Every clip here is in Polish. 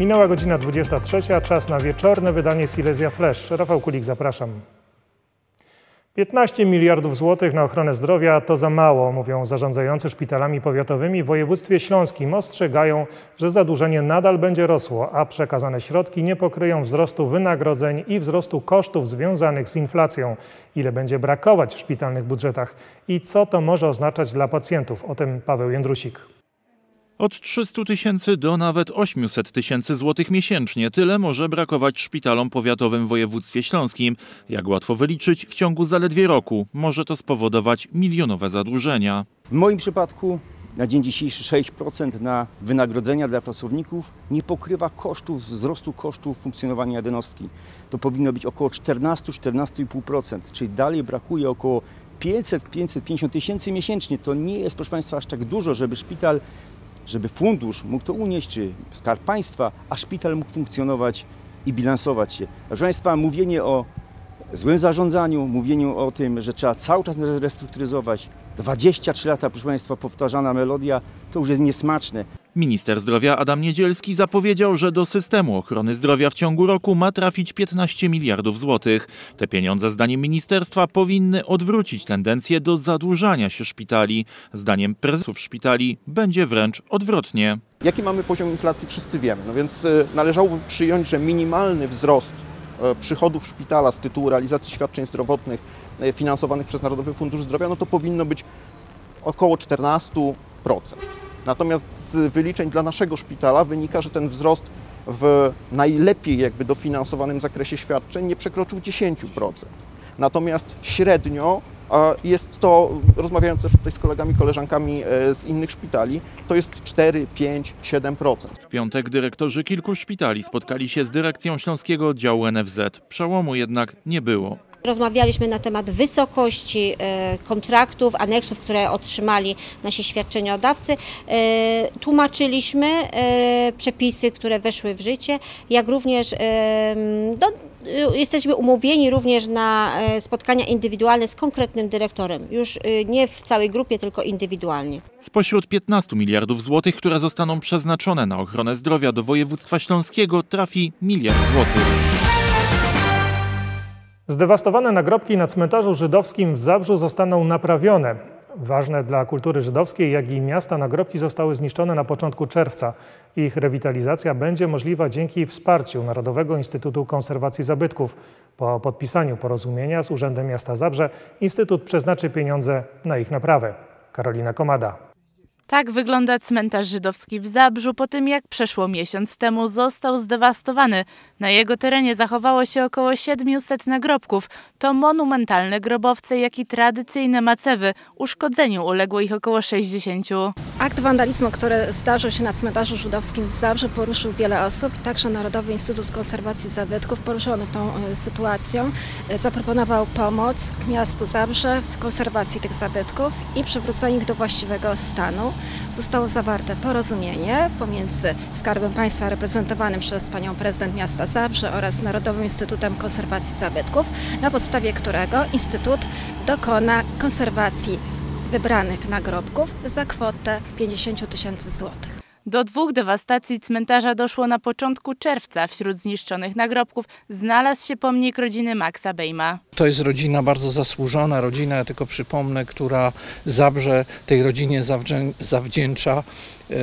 Minęła godzina 23, czas na wieczorne wydanie Silesia Flash. Rafał Kulik, zapraszam. 15 miliardów złotych na ochronę zdrowia to za mało, mówią zarządzający szpitalami powiatowymi w województwie śląskim. Ostrzegają, że zadłużenie nadal będzie rosło, a przekazane środki nie pokryją wzrostu wynagrodzeń i wzrostu kosztów związanych z inflacją. Ile będzie brakować w szpitalnych budżetach i co to może oznaczać dla pacjentów? O tym Paweł Jędrusik. Od 300 tysięcy do nawet 800 tysięcy złotych miesięcznie. Tyle może brakować szpitalom powiatowym w województwie śląskim. Jak łatwo wyliczyć, w ciągu zaledwie roku może to spowodować milionowe zadłużenia. W moim przypadku na dzień dzisiejszy 6% na wynagrodzenia dla pracowników nie pokrywa kosztów, wzrostu kosztów funkcjonowania jednostki. To powinno być około 14-14,5%, czyli dalej brakuje około 500-550 tysięcy miesięcznie. To nie jest, proszę Państwa, aż tak dużo, żeby szpital żeby fundusz mógł to unieść, czy skarb państwa, a szpital mógł funkcjonować i bilansować się. Proszę Państwa, mówienie o złym zarządzaniu, mówieniu o tym, że trzeba cały czas restrukturyzować, 23 lata, proszę Państwa, powtarzana melodia, to już jest niesmaczne. Minister zdrowia Adam Niedzielski zapowiedział, że do systemu ochrony zdrowia w ciągu roku ma trafić 15 miliardów złotych. Te pieniądze, zdaniem ministerstwa, powinny odwrócić tendencję do zadłużania się szpitali. Zdaniem prezesów szpitali będzie wręcz odwrotnie. Jaki mamy poziom inflacji, wszyscy wiemy. No więc y, należałoby przyjąć, że minimalny wzrost przychodów szpitala z tytułu realizacji świadczeń zdrowotnych y, finansowanych przez Narodowy Fundusz Zdrowia, no to powinno być około 14%. Natomiast z wyliczeń dla naszego szpitala wynika, że ten wzrost w najlepiej jakby dofinansowanym zakresie świadczeń nie przekroczył 10%. Natomiast średnio jest to, rozmawiając też tutaj z kolegami, koleżankami e, z innych szpitali, to jest 4, 5, 7%. W piątek dyrektorzy kilku szpitali spotkali się z dyrekcją Śląskiego Oddziału NFZ. Przełomu jednak nie było. Rozmawialiśmy na temat wysokości e, kontraktów, aneksów, które otrzymali nasi świadczeniodawcy. E, tłumaczyliśmy przepisy, które weszły w życie, jak również do, jesteśmy umówieni również na spotkania indywidualne z konkretnym dyrektorem. Już nie w całej grupie, tylko indywidualnie. Spośród 15 miliardów złotych, które zostaną przeznaczone na ochronę zdrowia do województwa śląskiego trafi miliard złotych. Zdewastowane nagrobki na cmentarzu żydowskim w Zabrzu zostaną naprawione. Ważne dla kultury żydowskiej, jak i miasta nagrobki zostały zniszczone na początku czerwca. Ich rewitalizacja będzie możliwa dzięki wsparciu Narodowego Instytutu Konserwacji Zabytków. Po podpisaniu porozumienia z Urzędem Miasta Zabrze Instytut przeznaczy pieniądze na ich naprawę. Karolina Komada. Tak wygląda cmentarz żydowski w Zabrzu po tym, jak przeszło miesiąc temu został zdewastowany. Na jego terenie zachowało się około 700 nagrobków. To monumentalne grobowce, jak i tradycyjne macewy. Uszkodzeniu uległo ich około 60. Akt wandalizmu, który zdarzył się na cmentarzu żydowskim w Zabrzu, poruszył wiele osób. Także Narodowy Instytut Konserwacji Zabytków, poruszony tą e, sytuacją, e, zaproponował pomoc miastu Zabrze w konserwacji tych zabytków i przywróceniu ich do właściwego stanu zostało zawarte porozumienie pomiędzy Skarbem Państwa reprezentowanym przez panią prezydent miasta Zabrze oraz Narodowym Instytutem Konserwacji Zabytków, na podstawie którego Instytut dokona konserwacji wybranych nagrobków za kwotę 50 tysięcy złotych. Do dwóch dewastacji cmentarza doszło na początku czerwca. Wśród zniszczonych nagrobków znalazł się pomnik rodziny Maxa Bejma. To jest rodzina bardzo zasłużona, rodzina, ja tylko przypomnę, która Zabrze tej rodzinie zawdzięcza e,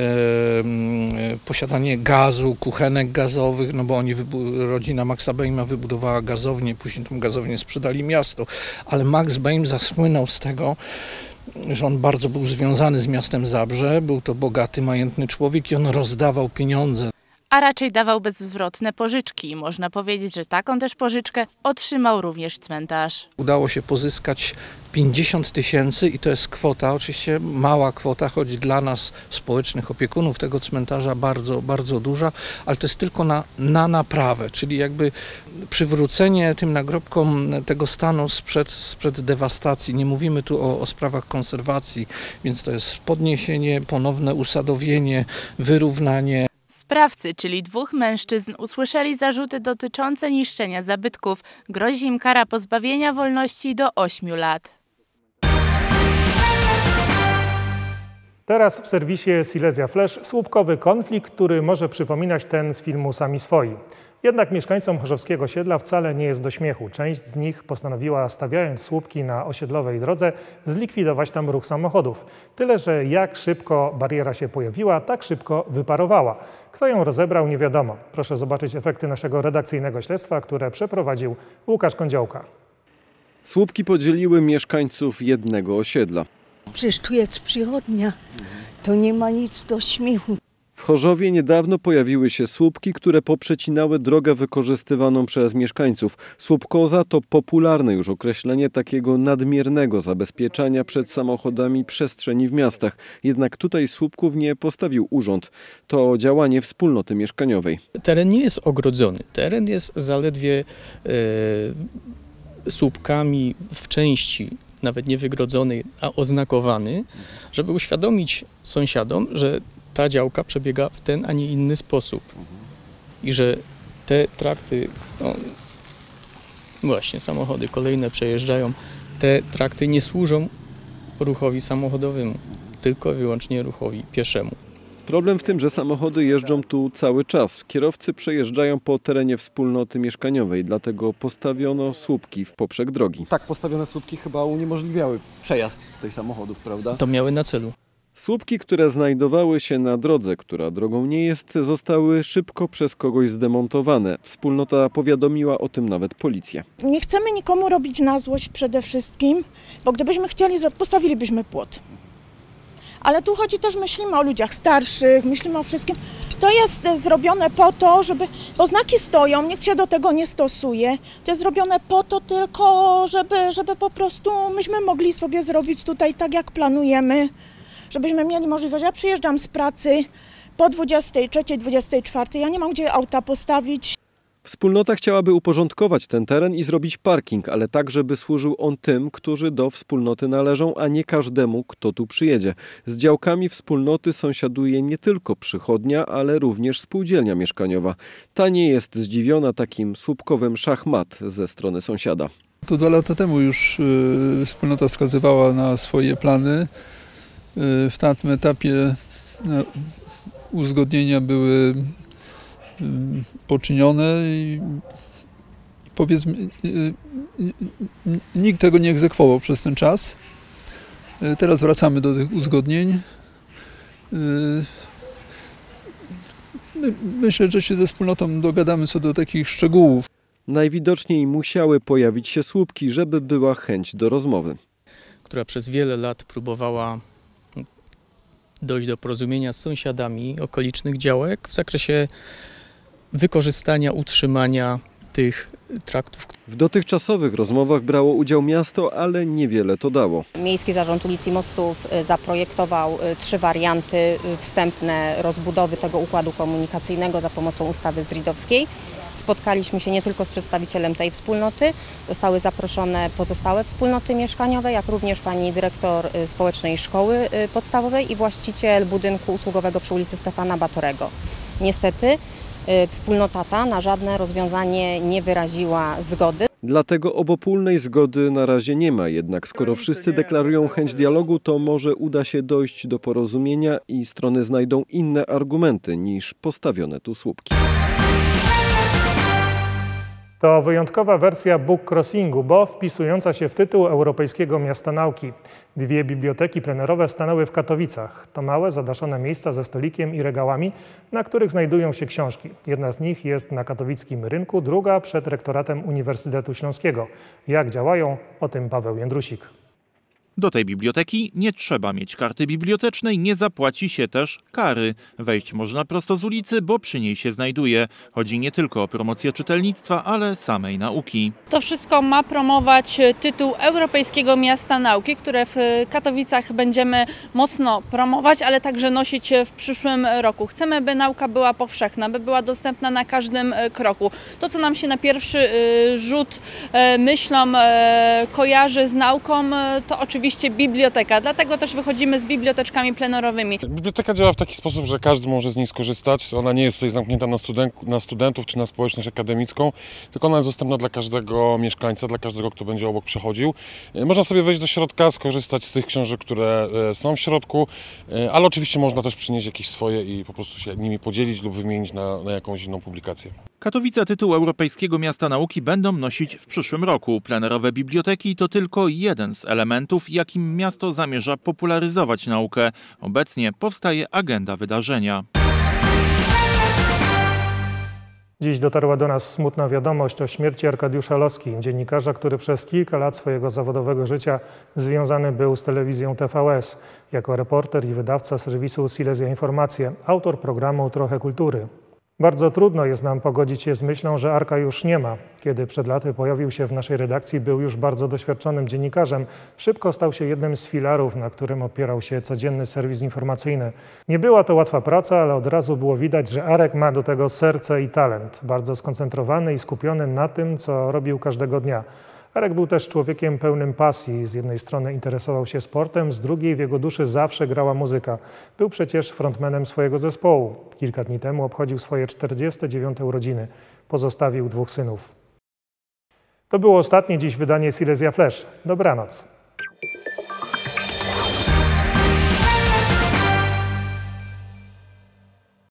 posiadanie gazu, kuchenek gazowych, no bo oni, rodzina Maxa Bejma wybudowała gazownię, później tą gazownię sprzedali miasto, ale Max Bejm zasłynął z tego, że on bardzo był związany z miastem Zabrze, był to bogaty, majętny człowiek i on rozdawał pieniądze a raczej dawał bezzwrotne pożyczki. Można powiedzieć, że taką też pożyczkę otrzymał również cmentarz. Udało się pozyskać 50 tysięcy i to jest kwota, oczywiście mała kwota, choć dla nas społecznych opiekunów tego cmentarza bardzo, bardzo duża, ale to jest tylko na, na naprawę, czyli jakby przywrócenie tym nagrobkom tego stanu sprzed, sprzed dewastacji. Nie mówimy tu o, o sprawach konserwacji, więc to jest podniesienie, ponowne usadowienie, wyrównanie. Sprawcy, czyli dwóch mężczyzn, usłyszeli zarzuty dotyczące niszczenia zabytków. Grozi im kara pozbawienia wolności do 8 lat. Teraz w serwisie Silesia Flash słupkowy konflikt, który może przypominać ten z filmu Sami Swoi. Jednak mieszkańcom chorzowskiego siedla wcale nie jest do śmiechu. Część z nich postanowiła, stawiając słupki na osiedlowej drodze, zlikwidować tam ruch samochodów. Tyle, że jak szybko bariera się pojawiła, tak szybko wyparowała. Kto ją rozebrał, nie wiadomo. Proszę zobaczyć efekty naszego redakcyjnego śledztwa, które przeprowadził Łukasz Kądziołka. Słupki podzieliły mieszkańców jednego osiedla. Przecież tu jest przychodnia, to nie ma nic do śmiechu. W Chorzowie niedawno pojawiły się słupki, które poprzecinały drogę wykorzystywaną przez mieszkańców. Słupkoza to popularne już określenie takiego nadmiernego zabezpieczania przed samochodami przestrzeni w miastach. Jednak tutaj słupków nie postawił urząd. To działanie wspólnoty mieszkaniowej. Teren nie jest ogrodzony. Teren jest zaledwie e, słupkami w części nawet nie wygrodzonej, a oznakowany, żeby uświadomić sąsiadom, że ta działka przebiega w ten, a nie inny sposób. I że te trakty, no, właśnie samochody kolejne przejeżdżają, te trakty nie służą ruchowi samochodowemu, tylko wyłącznie ruchowi pieszemu. Problem w tym, że samochody jeżdżą tu cały czas. Kierowcy przejeżdżają po terenie wspólnoty mieszkaniowej, dlatego postawiono słupki w poprzek drogi. Tak postawione słupki chyba uniemożliwiały przejazd tej samochodów, prawda? To miały na celu. Słupki, które znajdowały się na drodze, która drogą nie jest, zostały szybko przez kogoś zdemontowane. Wspólnota powiadomiła o tym nawet policję. Nie chcemy nikomu robić na złość przede wszystkim, bo gdybyśmy chcieli, postawilibyśmy płot. Ale tu chodzi też, myślimy o ludziach starszych, myślimy o wszystkim. To jest zrobione po to, żeby, bo znaki stoją, nikt się do tego nie stosuje. To jest zrobione po to tylko, żeby, żeby po prostu myśmy mogli sobie zrobić tutaj tak, jak planujemy żebyśmy mieli możliwość. Ja przyjeżdżam z pracy po 23, 24, ja nie mam gdzie auta postawić. Wspólnota chciałaby uporządkować ten teren i zrobić parking, ale tak, żeby służył on tym, którzy do wspólnoty należą, a nie każdemu, kto tu przyjedzie. Z działkami wspólnoty sąsiaduje nie tylko przychodnia, ale również spółdzielnia mieszkaniowa. Ta nie jest zdziwiona takim słupkowym szachmat ze strony sąsiada. To dwa lata temu już yy, wspólnota wskazywała na swoje plany. W tamtym etapie no, uzgodnienia były poczynione i powiedzmy, nikt tego nie egzekwował przez ten czas. Teraz wracamy do tych uzgodnień. Myślę, że się ze wspólnotą dogadamy co do takich szczegółów. Najwidoczniej musiały pojawić się słupki, żeby była chęć do rozmowy. Która przez wiele lat próbowała dojść do porozumienia z sąsiadami okolicznych działek w zakresie wykorzystania, utrzymania tych traktów. W dotychczasowych rozmowach brało udział miasto, ale niewiele to dało. Miejski Zarząd Ulic i Mostów y, zaprojektował y, trzy warianty y, wstępne rozbudowy tego układu komunikacyjnego za pomocą ustawy zdridowskiej. Spotkaliśmy się nie tylko z przedstawicielem tej wspólnoty, zostały zaproszone pozostałe wspólnoty mieszkaniowe, jak również pani dyrektor społecznej szkoły podstawowej i właściciel budynku usługowego przy ulicy Stefana Batorego. Niestety wspólnota ta na żadne rozwiązanie nie wyraziła zgody. Dlatego obopólnej zgody na razie nie ma, jednak skoro wszyscy deklarują chęć dialogu, to może uda się dojść do porozumienia i strony znajdą inne argumenty niż postawione tu słupki. To wyjątkowa wersja book crossingu, bo wpisująca się w tytuł Europejskiego Miasta Nauki. Dwie biblioteki plenerowe stanęły w Katowicach. To małe, zadaszone miejsca ze stolikiem i regałami, na których znajdują się książki. Jedna z nich jest na katowickim rynku, druga przed rektoratem Uniwersytetu Śląskiego. Jak działają? O tym Paweł Jędrusik. Do tej biblioteki nie trzeba mieć karty bibliotecznej, nie zapłaci się też kary. Wejść można prosto z ulicy, bo przy niej się znajduje. Chodzi nie tylko o promocję czytelnictwa, ale samej nauki. To wszystko ma promować tytuł Europejskiego Miasta Nauki, które w Katowicach będziemy mocno promować, ale także nosić w przyszłym roku. Chcemy, by nauka była powszechna, by była dostępna na każdym kroku. To, co nam się na pierwszy rzut myślą kojarzy z nauką, to oczywiście oczywiście biblioteka, dlatego też wychodzimy z biblioteczkami plenerowymi. Biblioteka działa w taki sposób, że każdy może z niej skorzystać. Ona nie jest tutaj zamknięta na, student, na studentów czy na społeczność akademicką, tylko ona jest dostępna dla każdego mieszkańca, dla każdego, kto będzie obok przechodził. E, Można sobie wejść do środka, skorzystać z tych książek, które e, są w środku, e, ale oczywiście można też przynieść jakieś swoje i po prostu się nimi podzielić lub wymienić na, na jakąś inną publikację. Katowice tytuł Europejskiego Miasta Nauki będą nosić w przyszłym roku. Plenerowe biblioteki to tylko jeden z elementów, jakim miasto zamierza popularyzować naukę. Obecnie powstaje agenda wydarzenia. Dziś dotarła do nas smutna wiadomość o śmierci Arkadiusza Loski, dziennikarza, który przez kilka lat swojego zawodowego życia związany był z telewizją TVS. Jako reporter i wydawca serwisu Silesia Informacje, autor programu Trochę Kultury. Bardzo trudno jest nam pogodzić się z myślą, że Arka już nie ma. Kiedy przed laty pojawił się w naszej redakcji, był już bardzo doświadczonym dziennikarzem. Szybko stał się jednym z filarów, na którym opierał się codzienny serwis informacyjny. Nie była to łatwa praca, ale od razu było widać, że Arek ma do tego serce i talent. Bardzo skoncentrowany i skupiony na tym, co robił każdego dnia. Arek był też człowiekiem pełnym pasji. Z jednej strony interesował się sportem, z drugiej w jego duszy zawsze grała muzyka. Był przecież frontmanem swojego zespołu. Kilka dni temu obchodził swoje 49 urodziny. Pozostawił dwóch synów. To było ostatnie dziś wydanie Silesia Flash. Dobranoc.